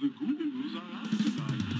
The Ghouls are out tonight.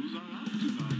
Ghouls are out tonight.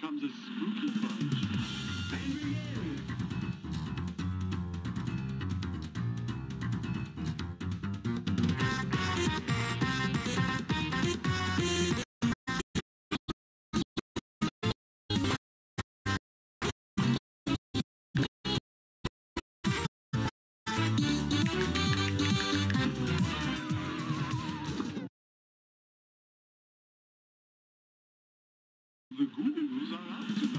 Comes a spooky bunch. The Ghouls are out tonight.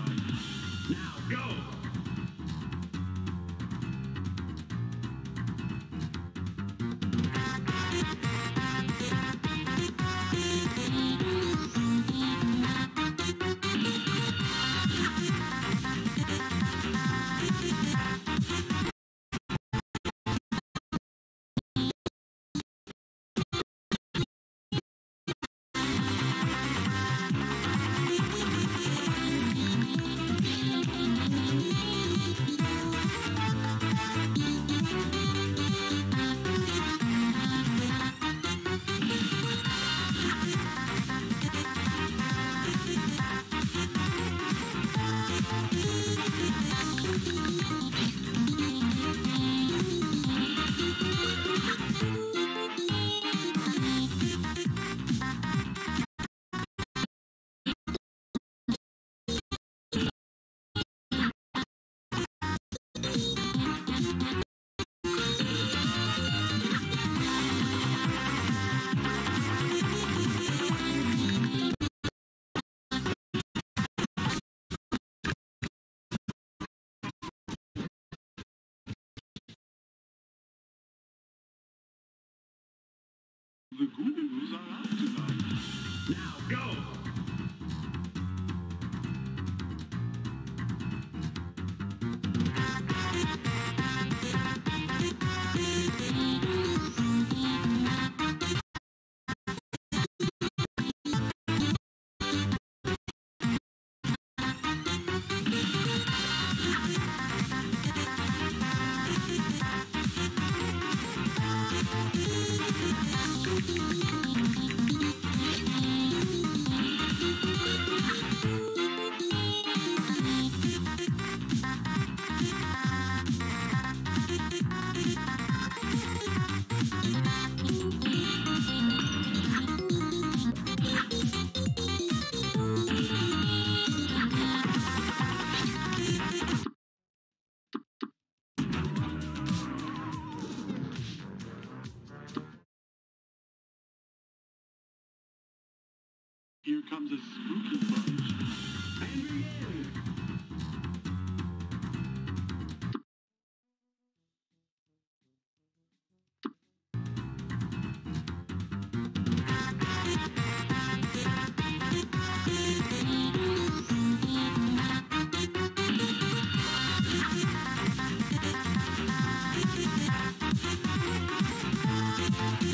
The ghouls are out tonight. Now go! here comes a spooky bunch. And begin!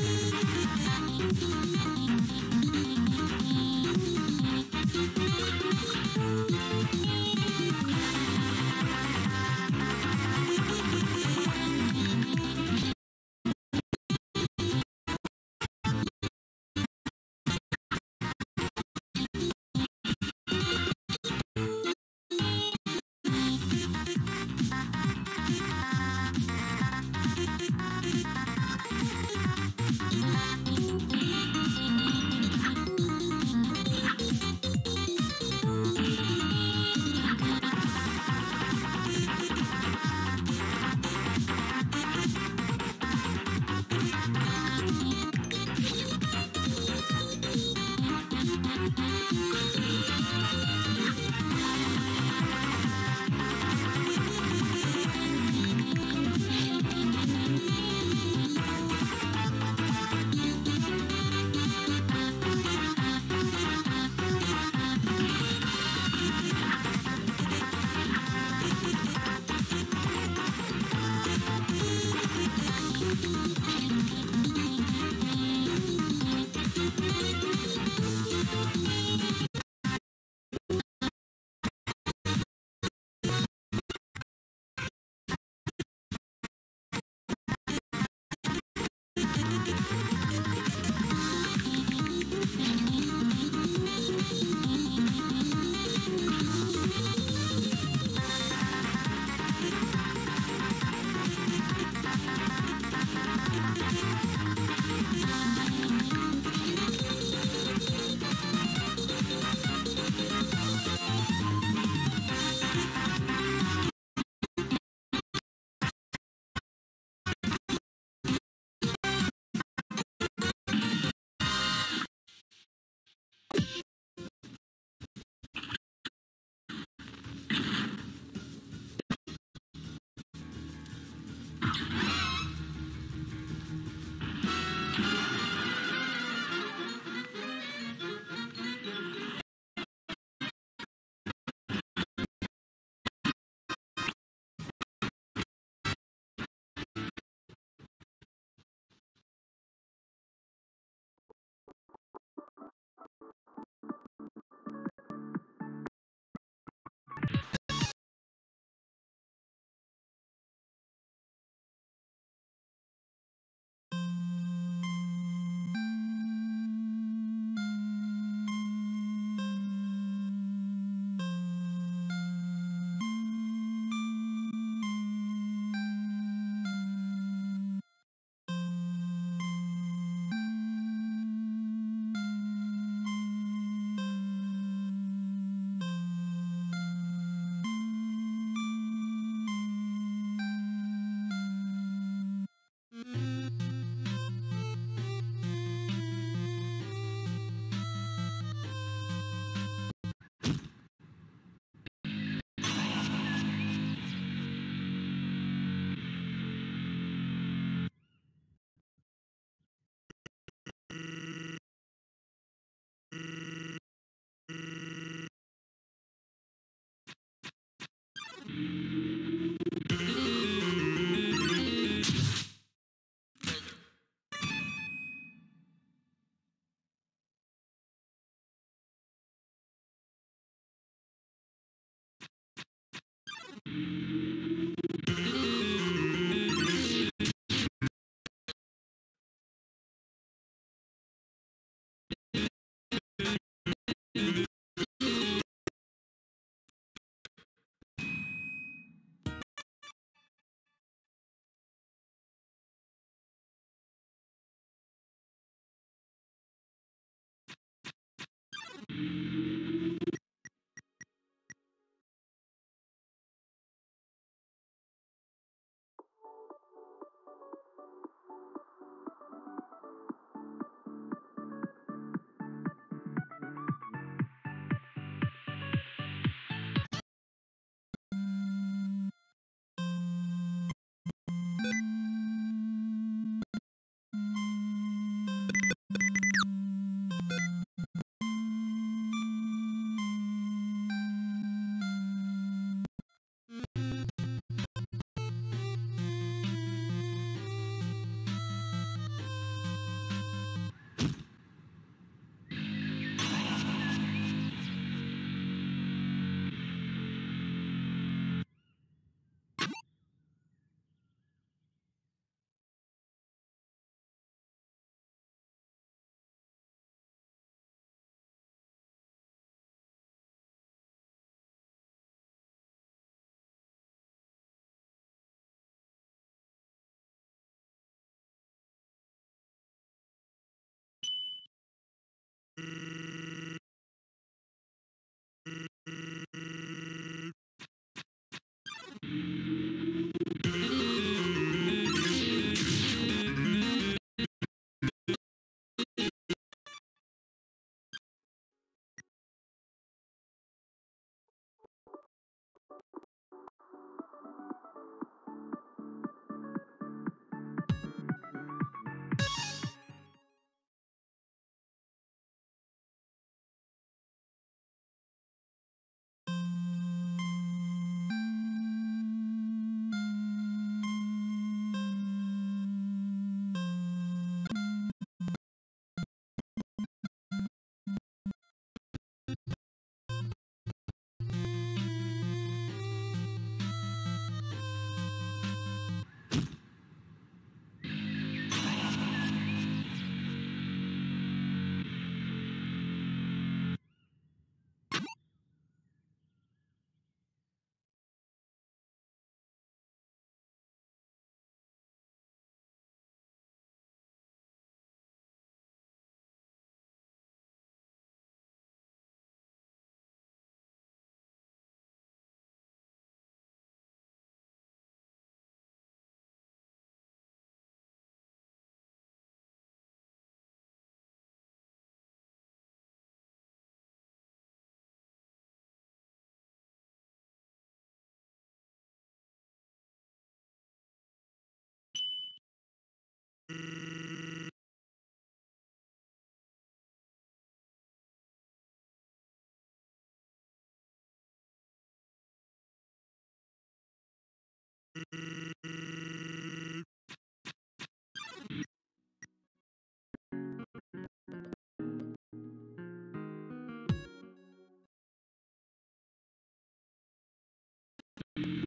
Thank you.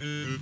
Mm-hmm.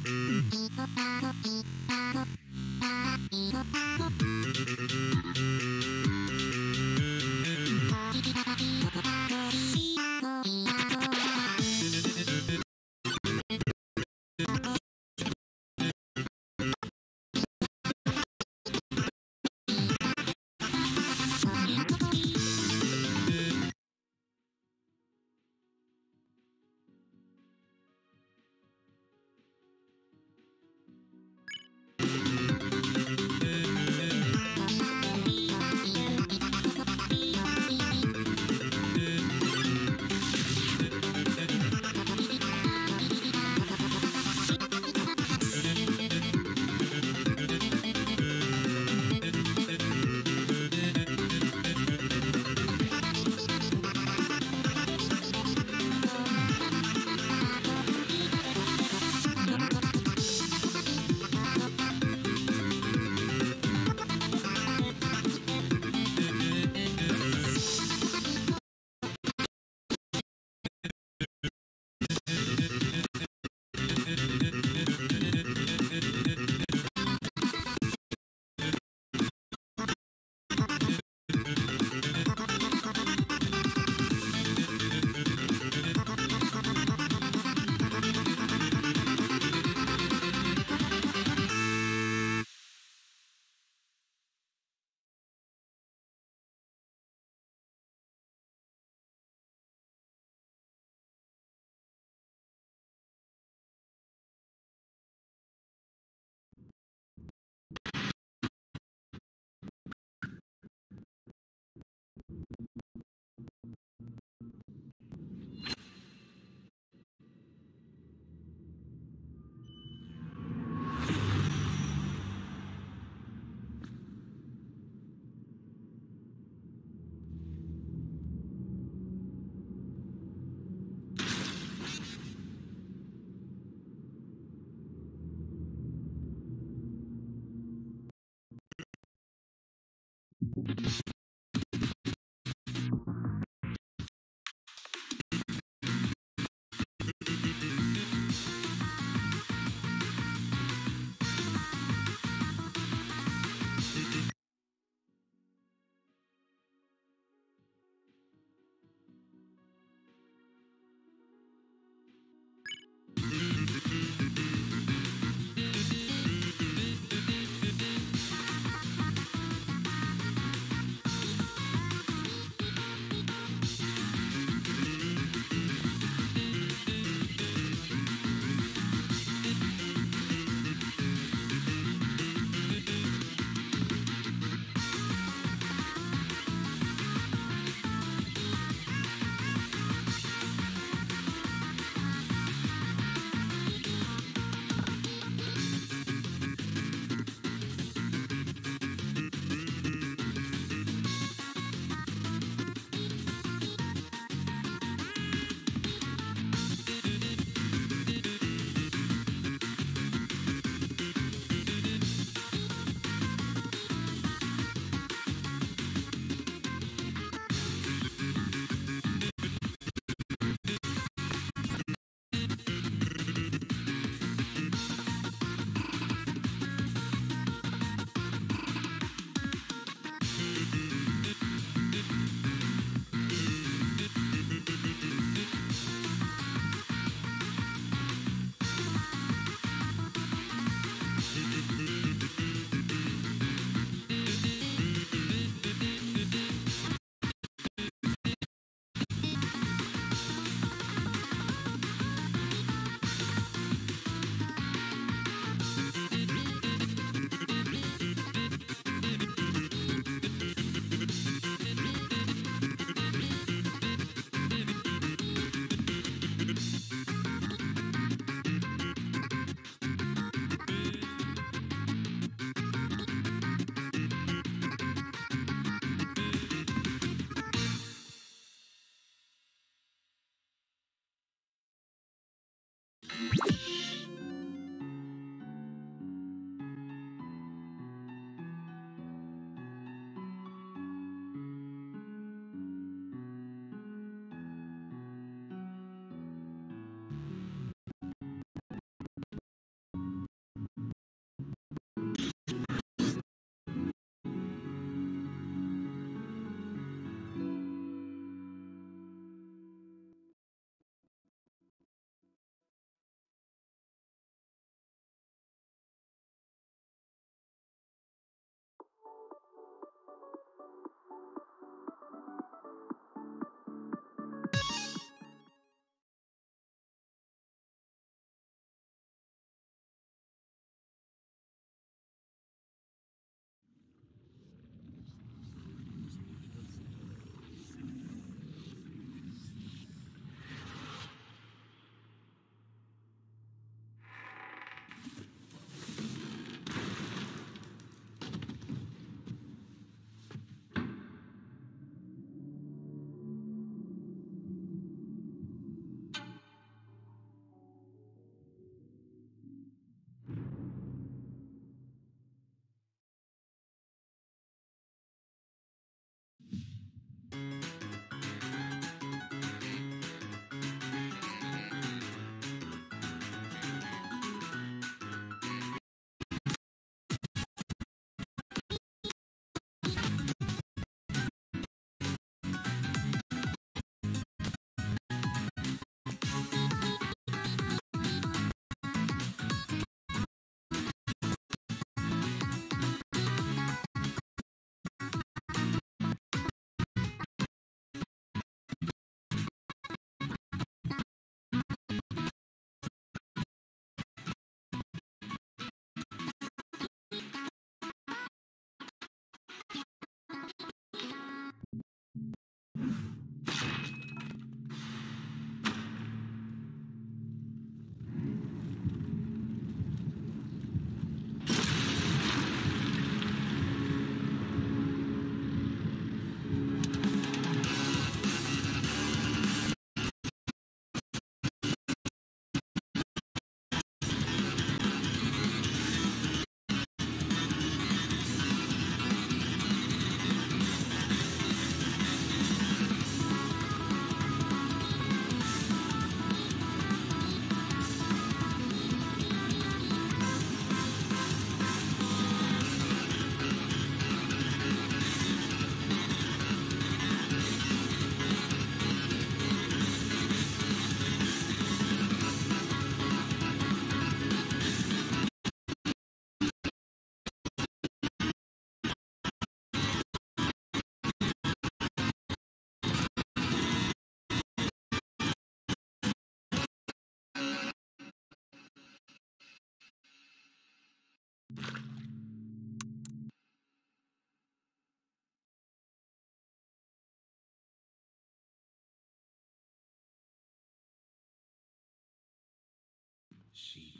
She